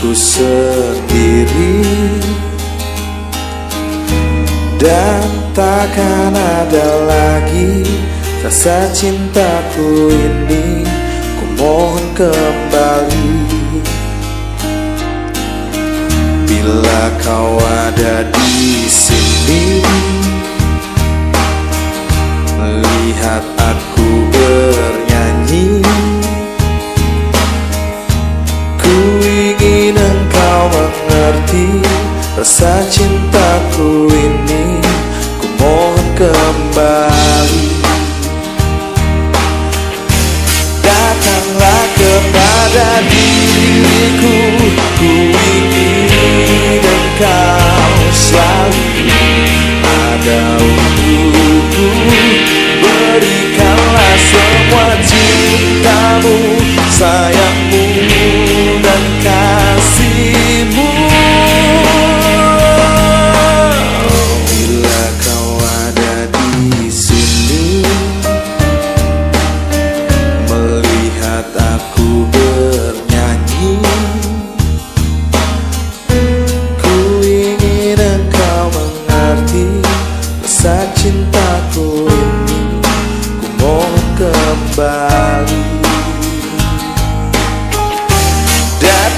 aku sendiri. Dan takkan ada lagi rasa cintaku ini. Ku mohon kembali. Bila kau ada di Rasa cintaku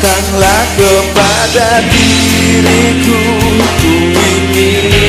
datanglah kepada diriku. Ku ingin